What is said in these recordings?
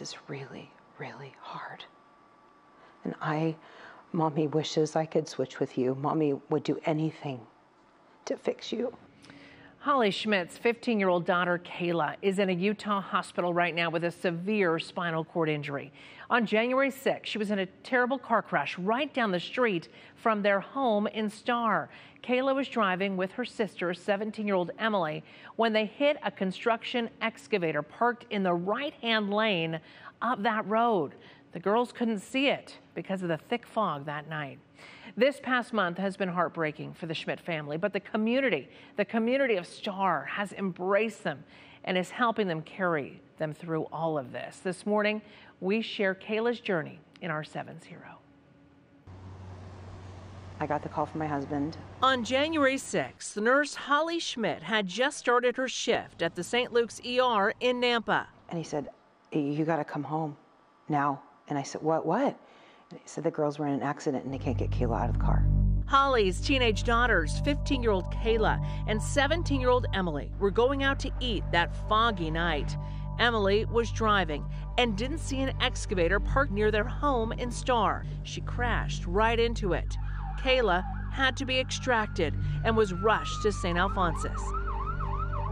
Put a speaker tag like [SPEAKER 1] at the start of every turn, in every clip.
[SPEAKER 1] this is really, really hard. And I, mommy wishes I could switch with you. Mommy would do anything to fix you.
[SPEAKER 2] Holly Schmidt's 15 year old daughter, Kayla, is in a Utah hospital right now with a severe spinal cord injury. On January 6, she was in a terrible car crash right down the street from their home in Star. Kayla was driving with her sister, 17 year old Emily, when they hit a construction excavator parked in the right hand lane of that road. The girls couldn't see it because of the thick fog that night. This past month has been heartbreaking for the Schmidt family, but the community, the community of Star, has embraced them and is helping them carry them through all of this. This morning, we share Kayla's journey in our Sevens Hero.
[SPEAKER 1] I got the call from my husband.
[SPEAKER 2] On January 6th, nurse Holly Schmidt had just started her shift at the St. Luke's ER in Nampa.
[SPEAKER 1] And he said, You got to come home now. And I said, What? What? He said, The girls were in an accident and they can't get Kayla out of the car.
[SPEAKER 2] Holly's teenage daughters, 15 year old Kayla and 17 year old Emily, were going out to eat that foggy night. Emily was driving and didn't see an excavator parked near their home in Star. She crashed right into it. Kayla had to be extracted and was rushed to St. Alphonsus.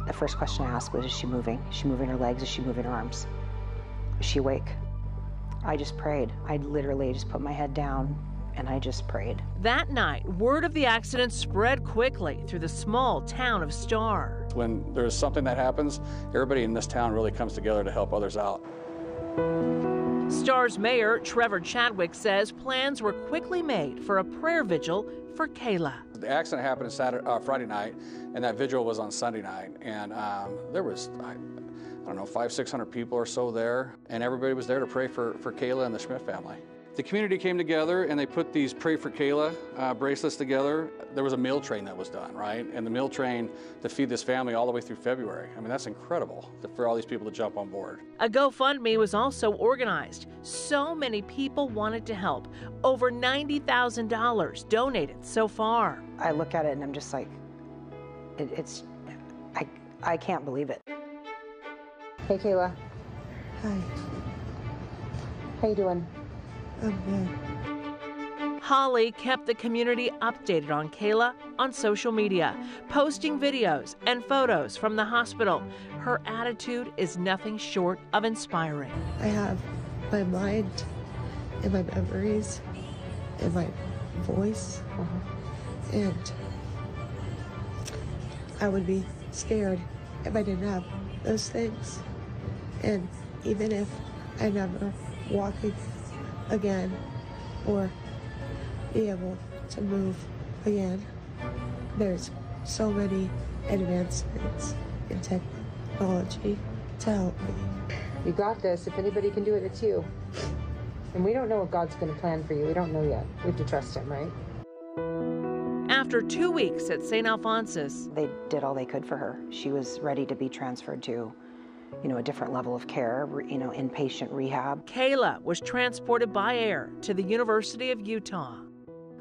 [SPEAKER 1] The first question I asked was, Is she moving? Is she moving her legs? Is she moving her arms? Is she awake? I just prayed. I literally just put my head down and I just prayed.
[SPEAKER 2] That night, word of the accident spread quickly through the small town of Star.
[SPEAKER 3] When there's something that happens, everybody in this town really comes together to help others out.
[SPEAKER 2] Star's mayor, Trevor Chadwick, says plans were quickly made for a prayer vigil for Kayla.
[SPEAKER 3] The accident happened Saturday, uh, Friday night, and that vigil was on Sunday night. And um, there was, I, I don't know, five, 600 people or so there, and everybody was there to pray for, for Kayla and the Schmidt family. The community came together and they put these Pray for Kayla uh, bracelets together. There was a meal train that was done, right? And the meal train to feed this family all the way through February. I mean, that's incredible for all these people to jump on board.
[SPEAKER 2] A GoFundMe was also organized. So many people wanted to help. Over $90,000 donated so far.
[SPEAKER 1] I look at it and I'm just like, it, it's, I, I can't believe it. Hey, Kayla.
[SPEAKER 4] Hi.
[SPEAKER 1] How you doing?
[SPEAKER 4] I'm good.
[SPEAKER 2] Holly kept the community updated on Kayla on social media, posting videos and photos from the hospital. Her attitude is nothing short of inspiring.
[SPEAKER 4] I have my mind and my memories and my voice, uh-huh. and I would be scared if I didn't have those things. And even if I never walk again or be able to move again, there's so many advancements in technology to help me.
[SPEAKER 1] You got this. If anybody can do it, it's you. And we don't know what God's going to plan for you. We don't know yet. We have to trust Him, right?
[SPEAKER 2] After two weeks at St. Alphonsus,
[SPEAKER 1] They did all they could for her. She was ready to be transferred to, you know, a different level of care, you know, inpatient rehab.
[SPEAKER 2] Kayla was transported by air to the University of Utah.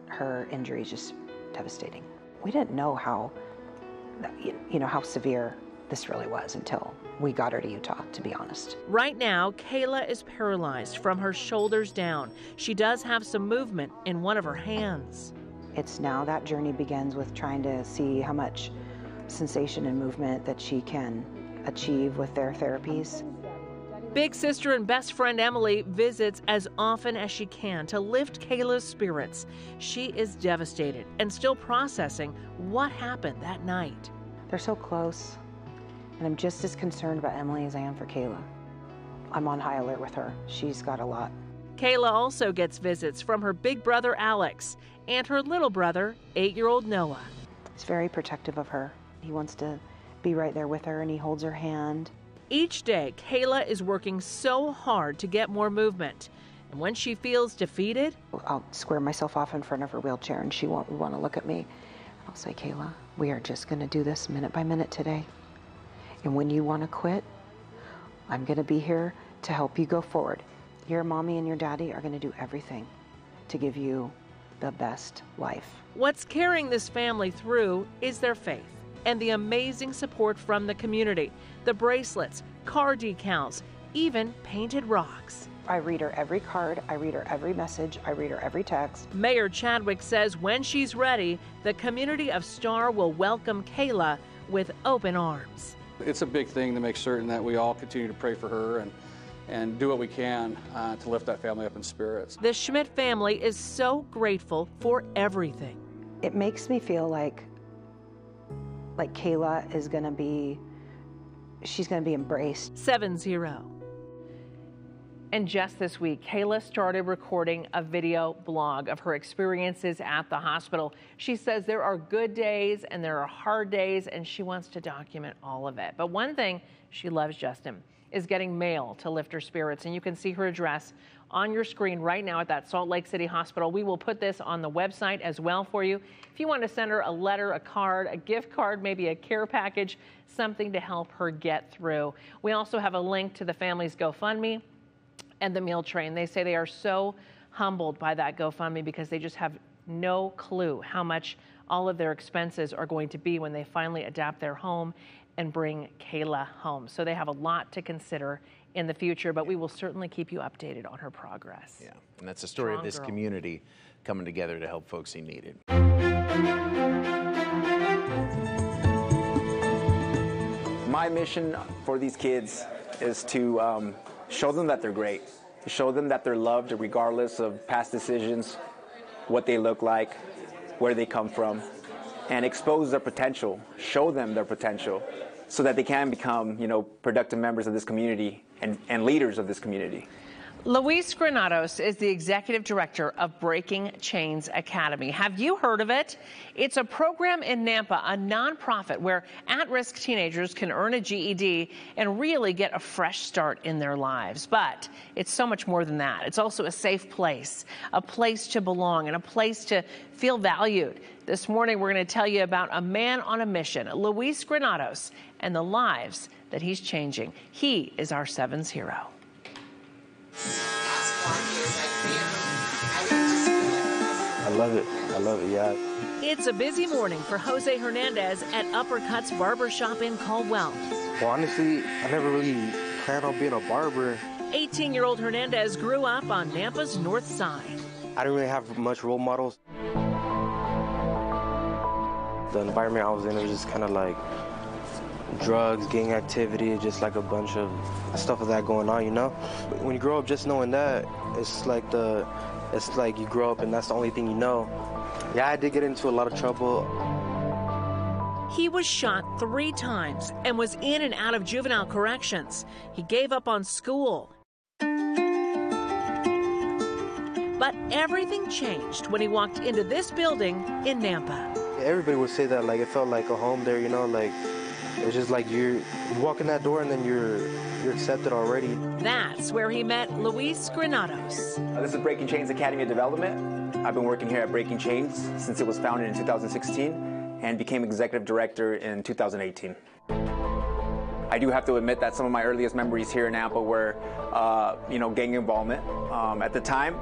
[SPEAKER 1] Her injury is just devastating. We didn't know how, you know, how severe this really was until we got her to Utah, to be honest.
[SPEAKER 2] Right now, Kayla is paralyzed from her shoulders down. She does have some movement in one of her hands.
[SPEAKER 1] It's now that journey begins with trying to see how much sensation and movement that she can achieve with their therapies.
[SPEAKER 2] Big sister and best friend Emily visits as often as she can to lift Kayla's spirits. She is devastated and still processing what happened that night.
[SPEAKER 1] They're so close, and I'm just as concerned about Emily as I am for Kayla. I'm on high alert with her. She's got a lot.
[SPEAKER 2] Kayla also gets visits from her big brother Alex and her little brother, eight year old Noah.
[SPEAKER 1] He's very protective of her. He wants to be right there with her, and he holds her hand.
[SPEAKER 2] Each day, Kayla is working so hard to get more movement. And when she feels defeated, oh,
[SPEAKER 1] I'll square myself off in front of her wheelchair, and she won't want to look at me. I'll say, Kayla, we are just going to do this minute by minute today. And when you want to quit, I'm going to be here to help you go forward. Your mommy and your daddy are going to do everything to give you the best life.
[SPEAKER 2] what's carrying this family through is their faith and the amazing support from the community. The bracelets, car decals, even painted rocks.
[SPEAKER 1] I read her every card, I read her every message, I read her every text.
[SPEAKER 2] Mayor Chadwick says when she's ready, the community of Star will welcome Kayla with open arms.
[SPEAKER 3] It's a big thing to make certain that we all continue to pray for her and, and do what we can uh, to lift that family up in spirits.
[SPEAKER 2] The Schmidt family is so grateful for everything.
[SPEAKER 1] It makes me feel like like Kayla is to be she's to be embraced.
[SPEAKER 2] 7 0. And just this week, Kayla started recording a video blog of her experiences at the hospital. She says there are good days and there are hard days, and she wants to document all of it. But one thing she loves, Justin, is getting mail to lift her spirits. And you can see her address on your screen right now at that Salt Lake City Hospital. We will put this on the website as well for you. If you want to send her a letter, a card, a gift card, maybe a care package, something to help her get through. We also have a link to the family's GoFundMe and the meal train. They say they are so humbled by that GoFundMe because they just have no clue how much all of their expenses are going to be when they finally adapt their home and bring Kayla home. So they have a lot to consider in the future, but we will certainly keep you updated on her progress.
[SPEAKER 5] Yeah, and that's the story
[SPEAKER 2] Strong
[SPEAKER 5] of this
[SPEAKER 2] girl.
[SPEAKER 5] community coming together to help folks who need it.
[SPEAKER 6] My mission for these kids is to um, show them that they're great, to show them that they're loved regardless of past decisions, what they look like, where they come from, and expose their potential, show them their potential, so that they can become, you know, productive members of this community and, and leaders of this community.
[SPEAKER 2] Luis Granados is the executive director of Breaking Chains Academy. Have you heard of it? It's a program in Nampa, a nonprofit where at risk teenagers can earn a GED and really get a fresh start in their lives. But it's so much more than that. It's also a safe place, a place to belong, and a place to feel valued. This morning, we're going to tell you about a man on a mission, Luis Granados, and the lives that he's changing. He is our Sevens hero.
[SPEAKER 7] I love it. I love it, yeah.
[SPEAKER 2] It's a busy morning for Jose Hernandez at Uppercuts Barber Shop in Caldwell.
[SPEAKER 7] Well, honestly, I never really planned on being a barber.
[SPEAKER 2] 18 year old Hernandez grew up on Nampa's north side.
[SPEAKER 7] I didn't really have much role models. The environment I was in was just kind of like drugs, gang activity, just like a bunch of stuff of that going on, you know? When you grow up just knowing that, it's like the, it's like you grow up and that's the only thing you know. Yeah, I did get into a lot of trouble.
[SPEAKER 2] He was shot three times and was in and out of juvenile corrections. He gave up on school. But everything changed when he walked into this building in Nampa.
[SPEAKER 7] Everybody would say that like it felt like a home there, you know, like it was just like you're you walk in that door and then you're you're accepted already.
[SPEAKER 2] That's where he met Luis Granados.
[SPEAKER 6] Uh, This is Breaking Chains Academy of Development. I've been working here at Breaking Chains since it was founded in 2016 and became executive director in 2018. I do have to admit that some of my earliest memories here in Nampa were, uh, you know, gang involvement. Um, at the time,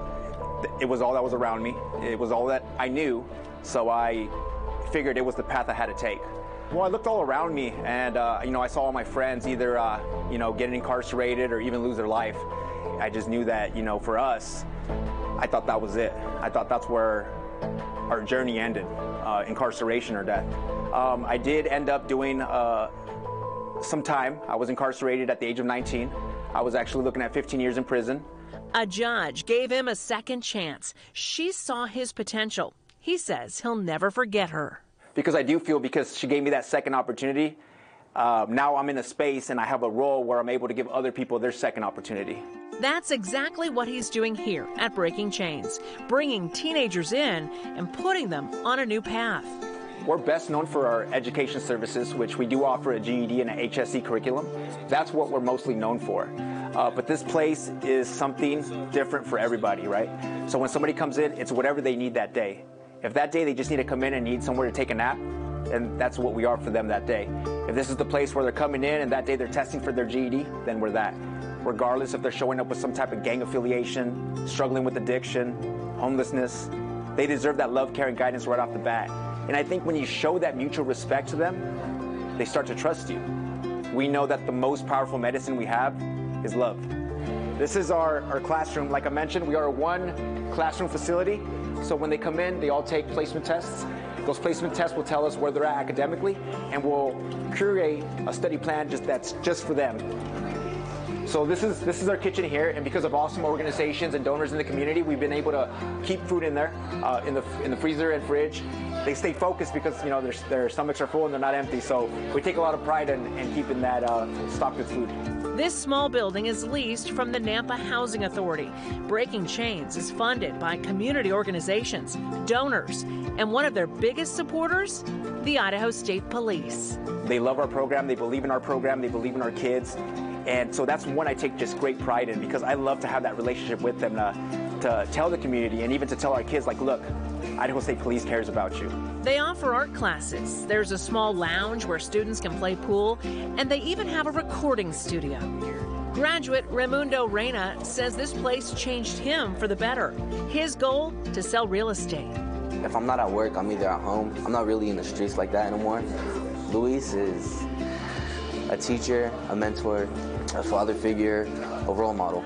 [SPEAKER 6] it was all that was around me. It was all that I knew, so I figured it was the path I had to take. Well, I looked all around me, and uh, you know, I saw all my friends either, uh, you know, get incarcerated or even lose their life. I just knew that, you know, for us, I thought that was it. I thought that's where our journey ended, uh, incarceration or death. Um, I did end up doing uh, some time. I was incarcerated at the age of 19. I was actually looking at 15 years in prison.
[SPEAKER 2] A judge gave him a second chance. She saw his potential. He says he'll never forget her.
[SPEAKER 6] Because I do feel because she gave me that second opportunity. Uh, now I'm in a space and I have a role where I'm able to give other people their second opportunity.
[SPEAKER 2] That's exactly what he's doing here at Breaking Chains, bringing teenagers in and putting them on a new path.
[SPEAKER 6] We're best known for our education services, which we do offer a GED and a HSE curriculum. That's what we're mostly known for. Uh, but this place is something different for everybody, right? So when somebody comes in, it's whatever they need that day. If that day they just need to come in and need somewhere to take a nap, then that's what we are for them that day. If this is the place where they're coming in and that day they're testing for their GED, then we're that. Regardless if they're showing up with some type of gang affiliation, struggling with addiction, homelessness, they deserve that love, care, and guidance right off the bat. And I think when you show that mutual respect to them, they start to trust you. We know that the most powerful medicine we have is love. This is our, our classroom. Like I mentioned, we are a one classroom facility. So when they come in, they all take placement tests. Those placement tests will tell us where they're at academically, and we'll curate a study plan just that's just for them. So this is this is our kitchen here, and because of awesome organizations and donors in the community, we've been able to keep food in there, uh, in the in the freezer and fridge. They stay focused because you know their, their stomachs are full and they're not empty. So we take a lot of pride in, in keeping that uh, stocked with food.
[SPEAKER 2] This small building is leased from the Nampa Housing Authority. Breaking Chains is funded by community organizations, donors, and one of their biggest supporters, the Idaho State Police.
[SPEAKER 6] They love our program, they believe in our program, they believe in our kids. And so that's one I take just great pride in because I love to have that relationship with them to, to tell the community and even to tell our kids, like, look, Idaho State Police cares about you.
[SPEAKER 2] They offer art classes. There's a small lounge where students can play pool, and they even have a recording studio. Graduate Raimundo Reyna says this place changed him for the better. His goal to sell real estate.
[SPEAKER 8] If I'm not at work, I'm either at home. I'm not really in the streets like that anymore. Luis is a teacher, a mentor, a father figure, a role model.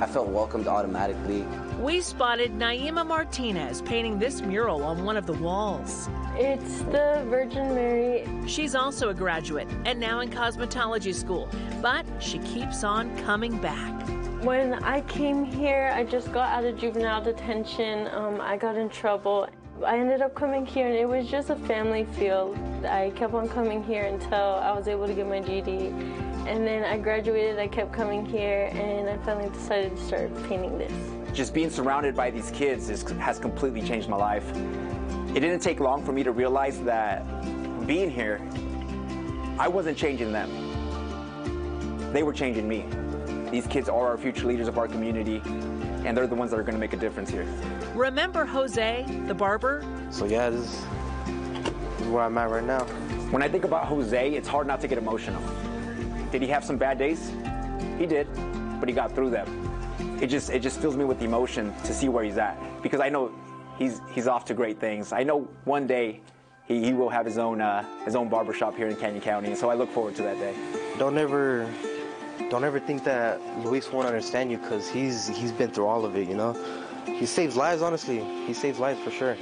[SPEAKER 8] I felt welcomed automatically.
[SPEAKER 2] We spotted Naima Martinez painting this mural on one of the walls.
[SPEAKER 9] It's the Virgin Mary.
[SPEAKER 2] She's also a graduate and now in cosmetology school, but she keeps on coming back.
[SPEAKER 9] When I came here, I just got out of juvenile detention. Um, I got in trouble. I ended up coming here and it was just a family feel. I kept on coming here until I was able to get my GED. And then I graduated, I kept coming here, and I finally decided to start painting this.
[SPEAKER 6] Just being surrounded by these kids is, has completely changed my life. It didn't take long for me to realize that being here, I wasn't changing them. They were changing me. These kids are our future leaders of our community, and they're the ones that are going to make a difference here.
[SPEAKER 2] Remember Jose, the barber?
[SPEAKER 7] So yeah, this is, this is where I'm at right now.
[SPEAKER 6] When I think about Jose, it's hard not to get emotional. Did he have some bad days? He did, but he got through them. It just it just fills me with emotion to see where he's at because I know he's he's off to great things. I know one day he, he will have his own uh, his own barbershop here in Canyon County, and so I look forward to that day.
[SPEAKER 7] Don't ever don't ever think that Luis won't understand you because he's he's been through all of it. You know, he saves lives. Honestly, he saves lives for sure.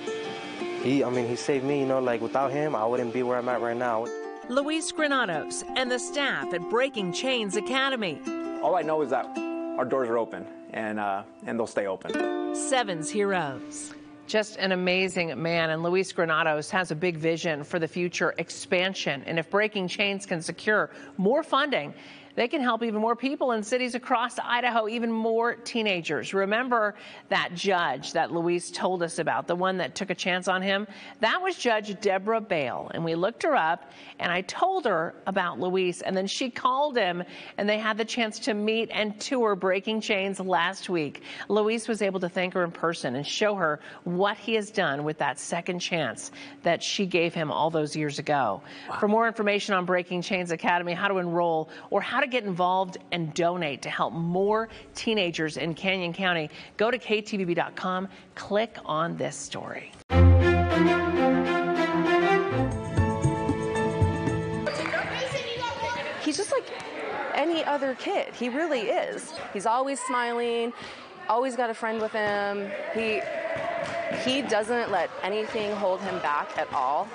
[SPEAKER 7] He I mean he saved me. You know, like without him, I wouldn't be where I'm at right now.
[SPEAKER 2] Luis Granados and the staff at Breaking Chains Academy.
[SPEAKER 6] All I know is that our doors are open and uh, and they'll stay open.
[SPEAKER 2] Seven's Heroes.
[SPEAKER 10] Just an amazing man. And Luis Granados has a big vision for the future expansion. And if Breaking Chains can secure more funding, they can help even more people in cities across Idaho, even more teenagers. Remember that judge that Luis told us about, the one that took a chance on him? That was Judge Deborah Bale. And we looked her up and I told her about Luis. And then she called him and they had the chance to meet and tour Breaking Chains last week. Luis was able to thank her in person and show her what he has done with that second chance that she gave him all those years ago. Wow. For more information on Breaking Chains Academy, how to enroll, or how to get involved and donate to help more teenagers in Canyon County, go to ktvb.com, click on this story.
[SPEAKER 11] He's just like any other kid. He really is. He's always smiling, always got a friend with him. He he doesn't let anything hold him back at all.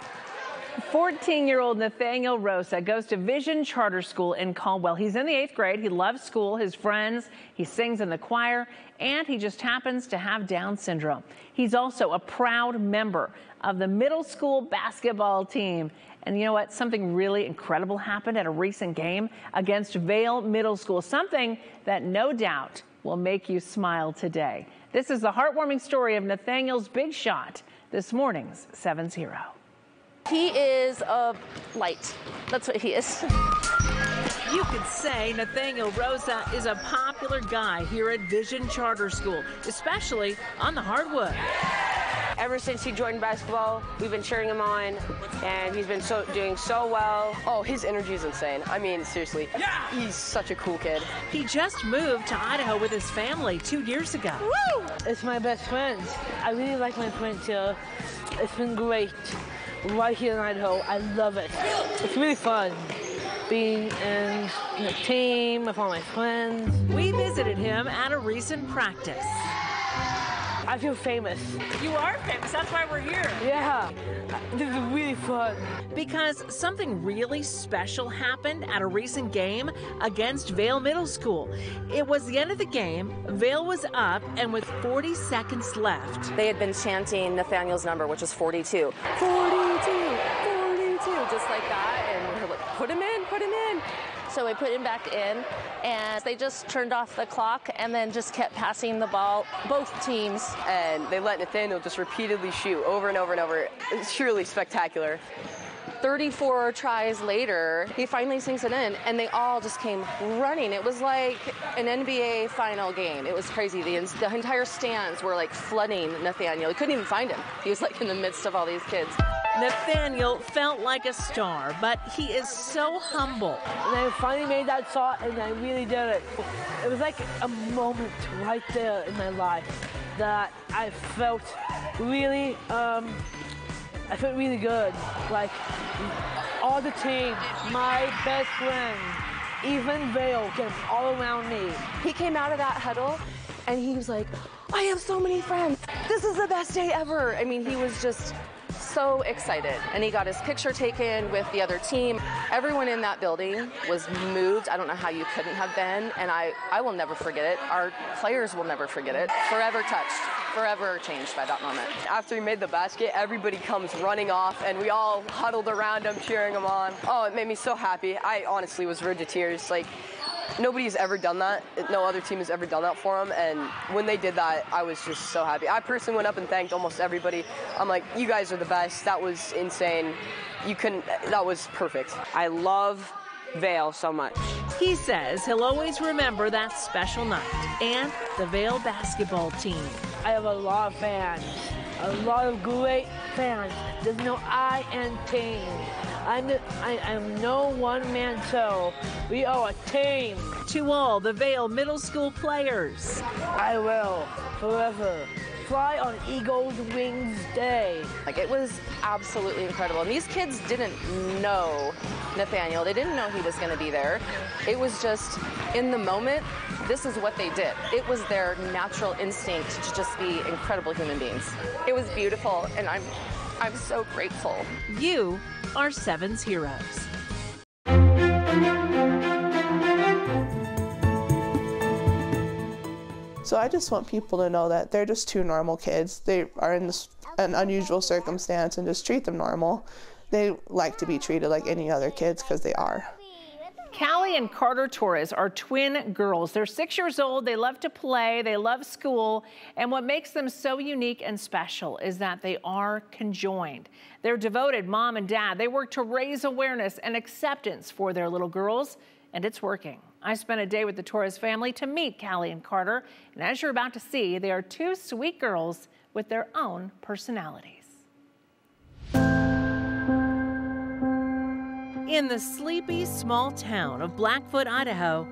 [SPEAKER 2] 14 year old Nathaniel Rosa goes to Vision Charter School in Caldwell. He's in the eighth grade. He loves school, his friends, he sings in the choir, and he just happens to have Down syndrome. He's also a proud member of the middle school basketball team. And you know what? Something really incredible happened at a recent game against Vale Middle School, something that no doubt will make you smile today. This is the heartwarming story of Nathaniel's big shot, this morning's 7 0.
[SPEAKER 11] He is a light. That's what he is.
[SPEAKER 2] You could say Nathaniel Rosa is a popular guy here at Vision Charter School, especially on the hardwood.
[SPEAKER 12] Ever since he joined basketball, we've been cheering him on, and he's been so doing so well.
[SPEAKER 13] Oh, his energy is insane. I mean, seriously, yeah! he's such a cool kid.
[SPEAKER 2] He just moved to Idaho with his family two years ago.
[SPEAKER 14] Woo! It's my best friend. I really like my friends here. It's been great right here in Idaho. I love it. It's really fun. being in the team with all my friends.
[SPEAKER 10] We visited him at a recent practice.
[SPEAKER 14] I feel famous.
[SPEAKER 10] You are famous. That's why we're here.
[SPEAKER 14] Yeah, uh, this is really fun.
[SPEAKER 10] Because something really special happened at a recent game against Vale Middle School. It was the end of the game. Vale was up, and with 40 seconds left,
[SPEAKER 11] They had been chanting Nathaniel's number, which was 42. 42, 42, just like that. And we're like, put him in, put him in. So we put him back in, and they just turned off the clock and then just kept passing the ball, both teams.
[SPEAKER 13] And they let Nathaniel just repeatedly shoot over and over and over. It's truly spectacular.
[SPEAKER 11] 34 tries later, he finally sinks it in, and they all just came running. It was like an NBA final game. It was crazy. The, the entire stands were like flooding Nathaniel. He couldn't even find him. He was like in the midst of all these kids.
[SPEAKER 10] Nathaniel felt like a star, but he is so humble.
[SPEAKER 14] And I finally made that shot, and I really did it. It was like a moment right there in my life that I felt really, um, I felt really good. Like all the team, my best friend, even Vale came all around me.
[SPEAKER 11] He came out of that huddle and he was like, I have so many friends. This is the best day ever. I mean, he was just so excited. And he got his picture taken with the other team. Everyone in that building was moved. I don't know how you couldn't have been. And I, I will never forget it. Our players will never forget it. Forever touched, forever changed by that moment.
[SPEAKER 13] After he made the basket, everybody comes running off, and we all huddled around him, cheering him on. Oh, it made me so happy. I honestly was verged to tears. Like, nobody's ever done that. No other team has ever done that for him. And when they did that, I was just so happy. I personally went up and thanked almost everybody. I'm like, you guys are the best. That was insane. You couldn't, that was perfect.
[SPEAKER 12] I love Vale so much.
[SPEAKER 10] He says he'll always remember that special night and the Vale basketball team.
[SPEAKER 14] I have a lot of fans, a lot of great fans. There's no I in team. I'm, I, I'm no one man show. We are a team.
[SPEAKER 10] To all the Vale Middle School players,
[SPEAKER 14] I will forever fly on Eagle's Wings Day.
[SPEAKER 11] Like it was absolutely incredible. And these kids didn't know Nathaniel. They didn't know he was going to be there. It was just in the moment, this is what they did. It was their natural instinct to just be incredible human beings. It was beautiful and I'm I'm so grateful.
[SPEAKER 10] you are Seven's heroes.
[SPEAKER 15] So I just want people to know that they're just two normal kids. They are in this, an unusual circumstance and just treat them normal. They like to be treated like any other kids because they are.
[SPEAKER 2] Callie and Carter Torres are twin girls. They're six years old. They love to play. They love school. And what makes them so unique and special is that they are conjoined. They're devoted mom and dad. They work to raise awareness and acceptance for their little girls, and it's working. I spent a day with the Torres family to meet Callie and Carter. And as you're about to see, they are two sweet girls with their own personalities.
[SPEAKER 10] In the sleepy small town of Blackfoot, Idaho,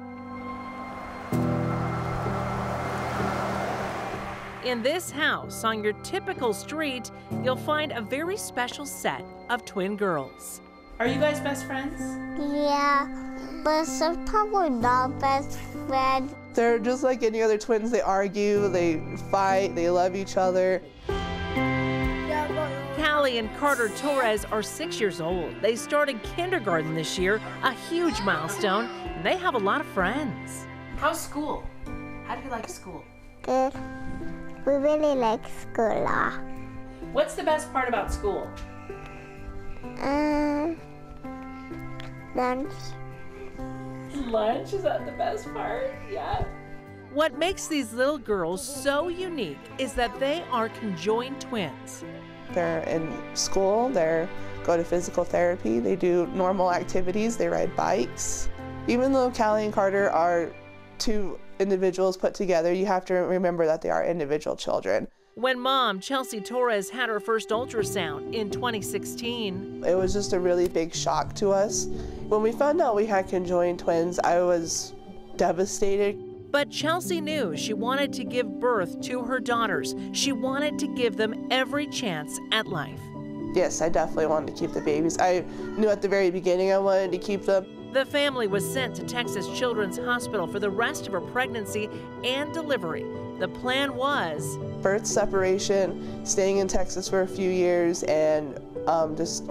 [SPEAKER 10] in this house on your typical street, you'll find a very special set of twin girls.
[SPEAKER 2] Are you guys best friends?
[SPEAKER 16] Yeah, but sometimes we're not best friends.
[SPEAKER 15] They're just like any other twins. They argue, they fight, they love each other.
[SPEAKER 10] Callie and Carter Torres are six years old. They started kindergarten this year, a huge milestone, and they have a lot of friends.
[SPEAKER 2] How's school? How do you like school?
[SPEAKER 16] Good. We really like school.
[SPEAKER 2] What's the best part about school?
[SPEAKER 16] Um, lunch.
[SPEAKER 2] Lunch? Is that the best part? Yeah.
[SPEAKER 10] What makes these little girls so unique is that they are conjoined twins.
[SPEAKER 15] They're in school, they go to physical therapy, they do normal activities, they ride bikes. Even though Callie and Carter are two individuals put together, you have to remember that they are individual children.
[SPEAKER 10] When mom, Chelsea Torres, had her first ultrasound in 2016,
[SPEAKER 15] It was just a really big shock to us. When we found out we had conjoined twins, I was devastated.
[SPEAKER 10] But Chelsea knew she wanted to give birth to her daughters. She wanted to give them every chance at life.
[SPEAKER 15] Yes, I definitely wanted to keep the babies. I knew at the very beginning I wanted to keep them.
[SPEAKER 2] The family was sent to Texas Children's Hospital for the rest of her pregnancy and delivery. The plan was
[SPEAKER 15] birth separation, staying in Texas for a few years, and um, just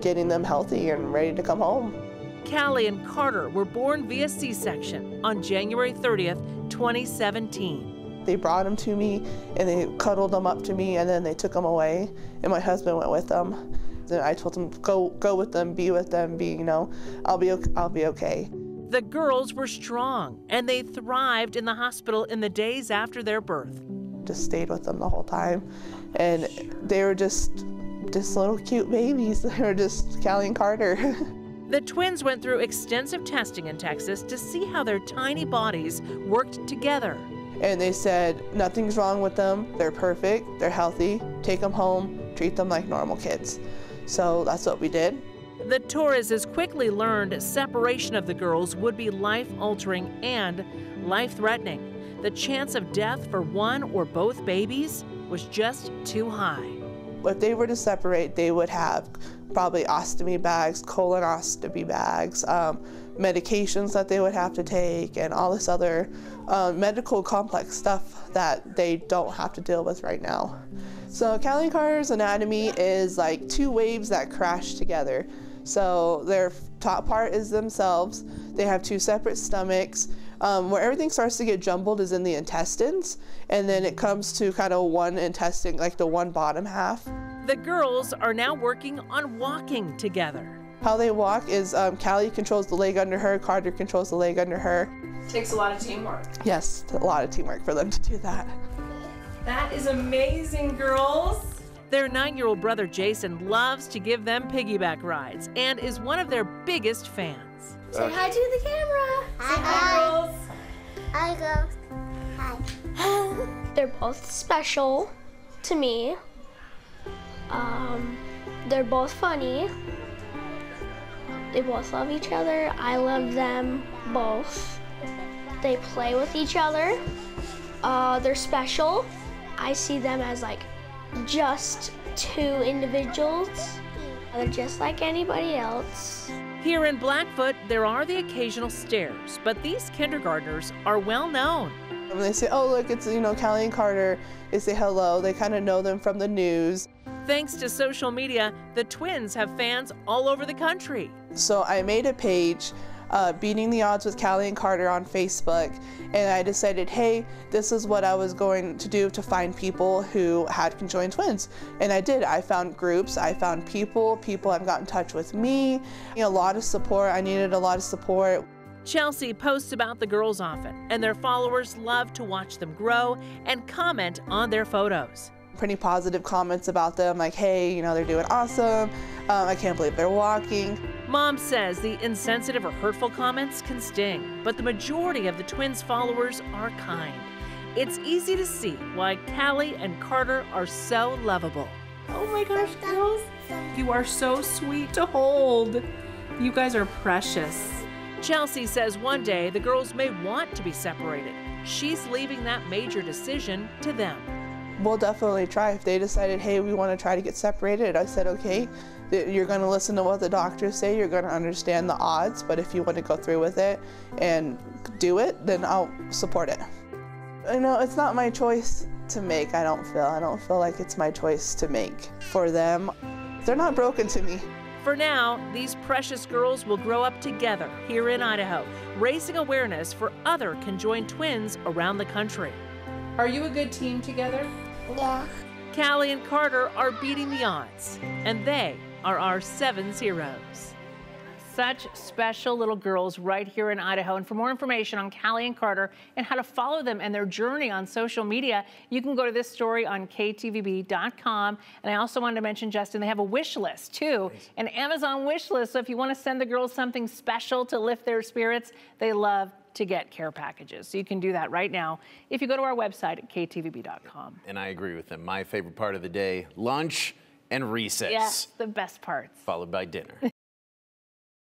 [SPEAKER 15] getting them healthy and ready to come home.
[SPEAKER 2] Callie and Carter were born via C section on January 30th, 2017.
[SPEAKER 15] They brought them to me and they cuddled them up to me and then they took them away, and my husband went with them. Then I told them, go, go with them, be with them, be, you know, I'll be, I'll be okay.
[SPEAKER 2] The girls were strong and they thrived in the hospital in the days after their birth.
[SPEAKER 15] Just stayed with them the whole time, and they were just, just little cute babies. They were just Callie and Carter.
[SPEAKER 2] The twins went through extensive testing in Texas to see how their tiny bodies worked together.
[SPEAKER 15] And they said, nothing's wrong with them. They're perfect. They're healthy. Take them home. Treat them like normal kids. So that's what we did.
[SPEAKER 2] The Torreses quickly learned separation of the girls would be life altering and life threatening. The chance of death for one or both babies was just too high.
[SPEAKER 15] If they were to separate, they would have probably ostomy bags, colostomy bags, um, medications that they would have to take, and all this other uh, medical complex stuff that they don't have to deal with right now. So Callie Carter's anatomy is like two waves that crash together. So their top part is themselves. They have two separate stomachs. Um, where everything starts to get jumbled is in the intestines, and then it comes to kind of one intestine, like the one bottom half.
[SPEAKER 2] The girls are now working on walking together.
[SPEAKER 15] How they walk is um, Callie controls the leg under her, Carter controls the leg under her.
[SPEAKER 2] Takes a lot of teamwork.
[SPEAKER 15] Yes, a lot of teamwork for them to do that.
[SPEAKER 2] That is amazing, girls. Their nine year old brother Jason loves to give them piggyback rides and is one of their biggest fans.
[SPEAKER 16] Say hi to the camera.
[SPEAKER 2] Hi, hi girls.
[SPEAKER 16] Hi, girls. Hi.
[SPEAKER 17] They're both special to me. Um, they're both funny. They both love each other. I love them both. They play with each other. Uh, they're special. I see them as like just two individuals. They're just like anybody else.
[SPEAKER 2] Here in Blackfoot, there are the occasional stares, but these kindergartners are well known.
[SPEAKER 15] When they say, oh, look, it's, you know, Callie and Carter, they say hello. They kind of know them from the news.
[SPEAKER 2] Thanks to social media, the twins have fans all over the country.
[SPEAKER 15] So I made a page uh, Beating the Odds with Callie and Carter on Facebook, and I decided, hey, this is what I was going to do to find people who had conjoined twins. And I did. I found groups, I found people, people have got in touch with me, you know, a lot of support. I needed a lot of support.
[SPEAKER 2] Chelsea posts about the girls often, and their followers love to watch them grow and comment on their photos
[SPEAKER 15] pretty positive comments about them, like, hey, you know, they're doing awesome. Um, I can't believe they're walking.
[SPEAKER 2] Mom says the insensitive or hurtful comments can sting, but the majority of the twins' followers are kind. It's easy to see why Callie and Carter are so lovable.
[SPEAKER 18] Oh my gosh, girls, you are so sweet to hold. You guys are precious.
[SPEAKER 2] Chelsea says one day the girls may want to be separated. She's leaving that major decision to them.
[SPEAKER 15] We'll definitely try. If they decided, hey, we want to try to get separated, I said, okay, you're going to listen to what the doctors say, you're going to understand the odds, but if you want to go through with it and do it, then I'll support it. You know, it's not my choice to make, I don't feel. I don't feel like it's my choice to make for them. They're not broken to me.
[SPEAKER 2] For now, these precious girls will grow up together here in Idaho, raising awareness for other conjoined twins around the country.
[SPEAKER 18] Are you a good team together?
[SPEAKER 16] Yeah.
[SPEAKER 2] Callie and Carter are beating the odds, and they are our seven heroes. Such special little girls right here in Idaho. And for more information on Callie and Carter and how to follow them and their journey on social media, you can go to this story on ktvb.com. And I also wanted to mention, Justin, they have a wish list too, an Amazon wish list. So if you want to send the girls something special to lift their spirits, they love to get care packages. So you can do that right now if you go to our website at ktvb.com.
[SPEAKER 5] And I agree with them. My favorite part of the day, lunch and recess.
[SPEAKER 2] Yes, the best parts.
[SPEAKER 5] Followed by dinner.